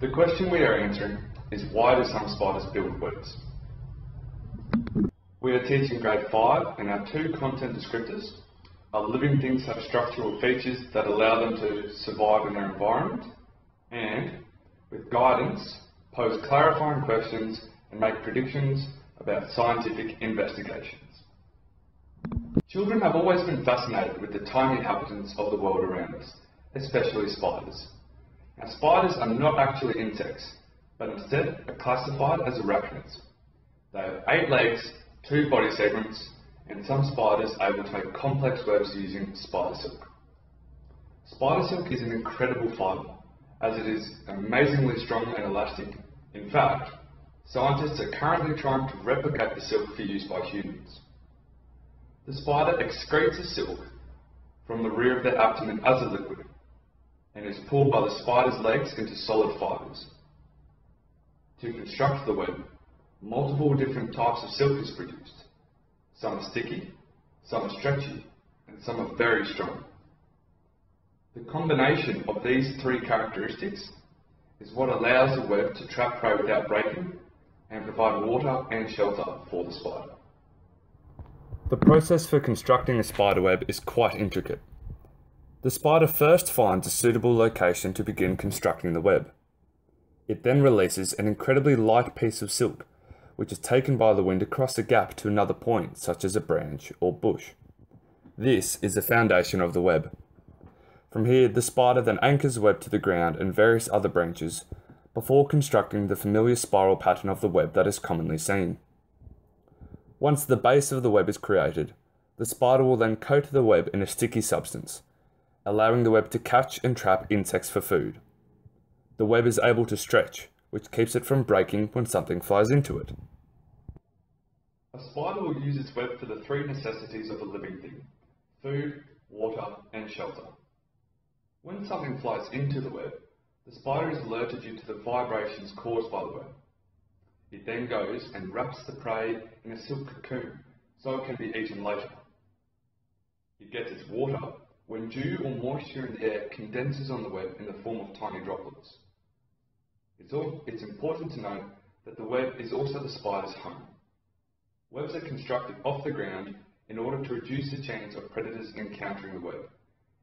The question we are answering is why do some spiders build webs? We are teaching grade 5 and our two content descriptors are living things have structural features that allow them to survive in their environment and, with guidance, pose clarifying questions and make predictions about scientific investigations. Children have always been fascinated with the tiny inhabitants of the world around us, especially spiders. Now, spiders are not actually insects, but instead are classified as arachnids. They have eight legs, two body segments, and some spiders are able to make complex webs using spider silk. Spider silk is an incredible fibre, as it is amazingly strong and elastic. In fact, scientists are currently trying to replicate the silk for use by humans. The spider excretes the silk from the rear of their abdomen as a liquid, and is pulled by the spider's legs into solid fibres. To construct the web, multiple different types of silk is produced. Some are sticky, some are stretchy, and some are very strong. The combination of these three characteristics is what allows the web to trap prey without breaking and provide water and shelter for the spider. The process for constructing a spider web is quite intricate. The spider first finds a suitable location to begin constructing the web. It then releases an incredibly light piece of silk which is taken by the wind across a gap to another point, such as a branch or bush. This is the foundation of the web. From here, the spider then anchors the web to the ground and various other branches before constructing the familiar spiral pattern of the web that is commonly seen. Once the base of the web is created, the spider will then coat the web in a sticky substance, allowing the web to catch and trap insects for food. The web is able to stretch, which keeps it from breaking when something flies into it. A spider will use its web for the three necessities of a living thing food, water, and shelter. When something flies into the web, the spider is alerted due to the vibrations caused by the web. It then goes and wraps the prey in a silk cocoon so it can be eaten later. It gets its water when dew or moisture in the air condenses on the web in the form of tiny droplets. It's, all, it's important to note that the web is also the spider's home. Webs are constructed off the ground in order to reduce the chance of predators encountering the web,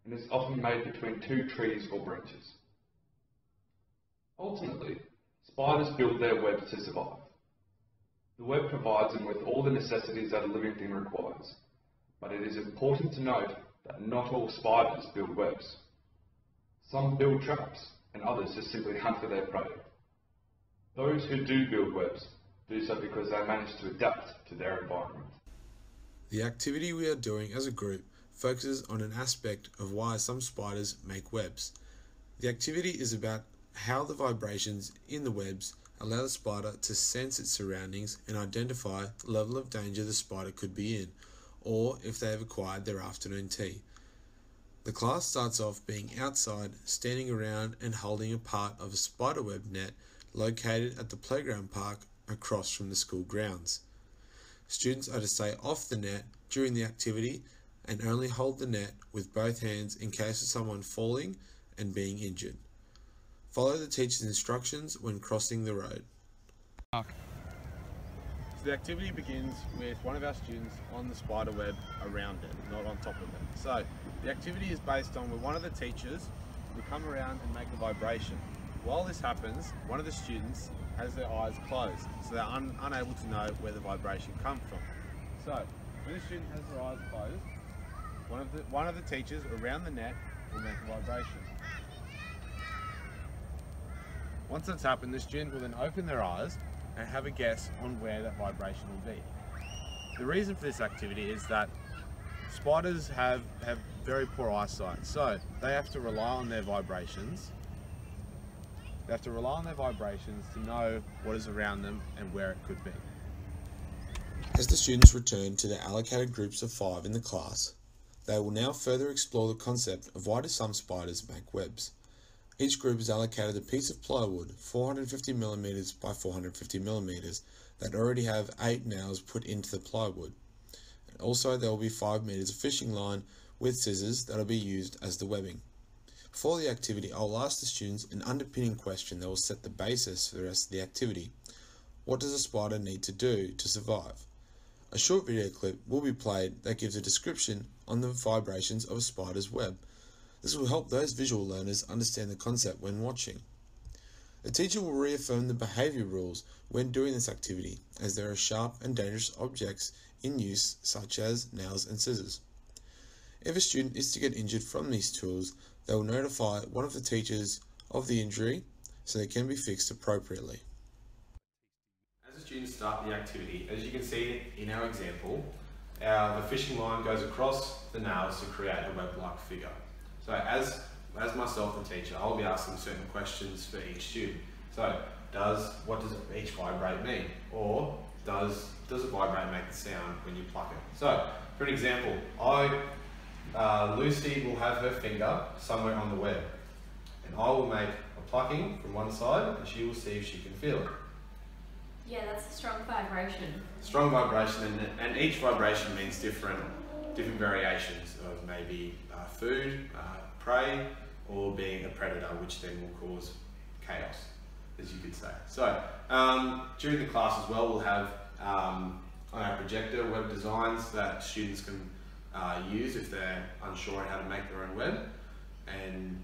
and is often made between two trees or branches. Ultimately, spiders build their webs to survive. The web provides them with all the necessities that a living thing requires, but it is important to note that not all spiders build webs. Some build traps, and others just simply hunt for their prey. Those who do build webs do so because they manage to adapt to their environment. The activity we are doing as a group focuses on an aspect of why some spiders make webs. The activity is about how the vibrations in the webs allow the spider to sense its surroundings and identify the level of danger the spider could be in, or if they have acquired their afternoon tea. The class starts off being outside, standing around and holding a part of a spiderweb net located at the playground park across from the school grounds. Students are to stay off the net during the activity and only hold the net with both hands in case of someone falling and being injured. Follow the teacher's instructions when crossing the road. The activity begins with one of our students on the spider web around it, not on top of it. So the activity is based on where one of the teachers will come around and make a vibration. While this happens, one of the students has their eyes closed, so they're un unable to know where the vibration comes from. So when the student has their eyes closed, one of the one of the teachers around the net will make a vibration. Once that's happened, the student will then open their eyes and have a guess on where that vibration will be. The reason for this activity is that spiders have, have very poor eyesight, so they have to rely on their vibrations. They have to rely on their vibrations to know what is around them and where it could be. As the students return to their allocated groups of five in the class, they will now further explore the concept of why do some spiders make webs. Each group is allocated a piece of plywood 450mm by 450mm that already have 8 nails put into the plywood. Also there will be 5 meters of fishing line with scissors that will be used as the webbing. For the activity, I will ask the students an underpinning question that will set the basis for the rest of the activity. What does a spider need to do to survive? A short video clip will be played that gives a description on the vibrations of a spider's web. This will help those visual learners understand the concept when watching. The teacher will reaffirm the behaviour rules when doing this activity, as there are sharp and dangerous objects in use, such as nails and scissors. If a student is to get injured from these tools, they will notify one of the teachers of the injury so they can be fixed appropriately. As the students start the activity, as you can see in our example, the fishing line goes across the nails to create a web-like figure. So as as myself, the teacher, I'll be asking certain questions for each student. So, does what does each vibrate mean, or does does a vibrate make the sound when you pluck it? So, for an example, I uh, Lucy will have her finger somewhere on the web, and I will make a plucking from one side, and she will see if she can feel it. Yeah, that's a strong vibration. Strong vibration, and, and each vibration means different different variations of maybe uh, food, uh, prey, or being a predator, which then will cause chaos, as you could say. So um, during the class as well, we'll have um, on our projector web designs that students can uh, use if they're unsure on how to make their own web, and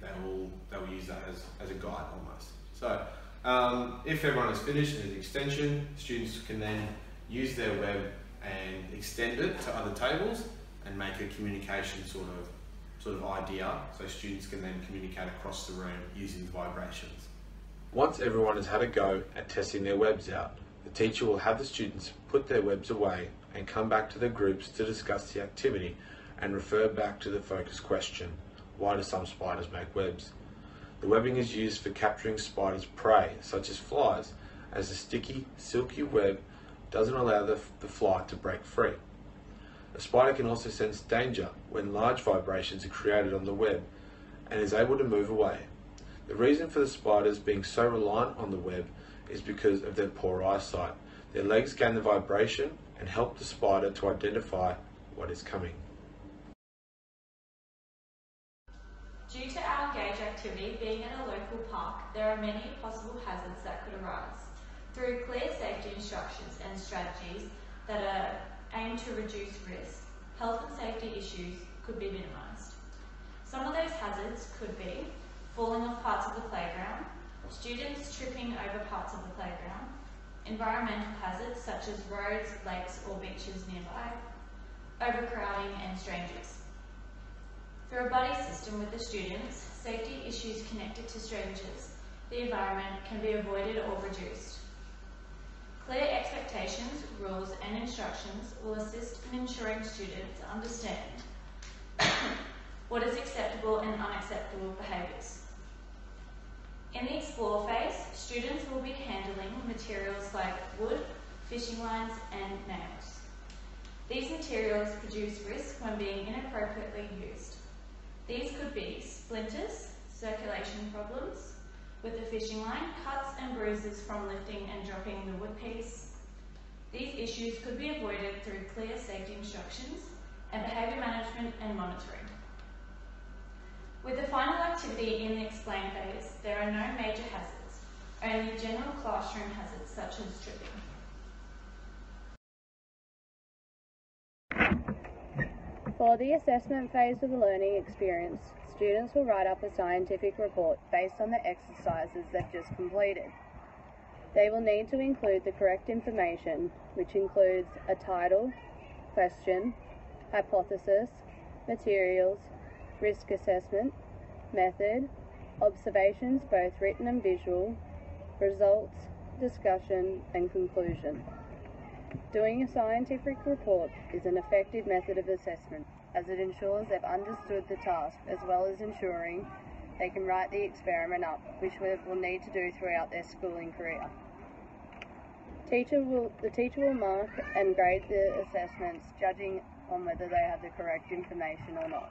they will they will use that as, as a guide almost. So um, if everyone is finished and there's extension, students can then use their web and extend it to other tables and make a communication sort of sort of idea so students can then communicate across the room using vibrations. Once everyone has had a go at testing their webs out, the teacher will have the students put their webs away and come back to their groups to discuss the activity and refer back to the focus question, why do some spiders make webs? The webbing is used for capturing spiders' prey, such as flies, as the sticky, silky web doesn't allow the, the fly to break free. A spider can also sense danger when large vibrations are created on the web and is able to move away. The reason for the spiders being so reliant on the web is because of their poor eyesight. Their legs gain the vibration and help the spider to identify what is coming. Due to our engage activity being in a local park, there are many possible hazards that could arise. Through clear safety instructions and strategies that are aimed to reduce risk, health and safety issues could be minimised. Some of those hazards could be falling off parts of the playground, students tripping over parts of the playground, environmental hazards such as roads, lakes or beaches nearby, overcrowding and strangers. Through a buddy system with the students, safety issues connected to strangers, the environment can be avoided or reduced. Clear expectations, rules and instructions will assist in ensuring students understand what is acceptable and unacceptable behaviours. In the explore phase, students will be handling materials like wood, fishing lines and nails. These materials produce risk when being inappropriately used. These could be splinters, circulation problems, with the fishing line, cuts and bruises from lifting and dropping the wood piece. These issues could be avoided through clear safety instructions and behaviour management and monitoring. With the final activity in the explain phase, there are no major hazards, only general classroom hazards such as tripping. For the assessment phase of the learning experience, students will write up a scientific report based on the exercises they've just completed. They will need to include the correct information, which includes a title, question, hypothesis, materials, risk assessment, method, observations both written and visual, results, discussion and conclusion. Doing a scientific report is an effective method of assessment as it ensures they've understood the task as well as ensuring they can write the experiment up, which they will need to do throughout their schooling career. Teacher will, the teacher will mark and grade the assessments, judging on whether they have the correct information or not.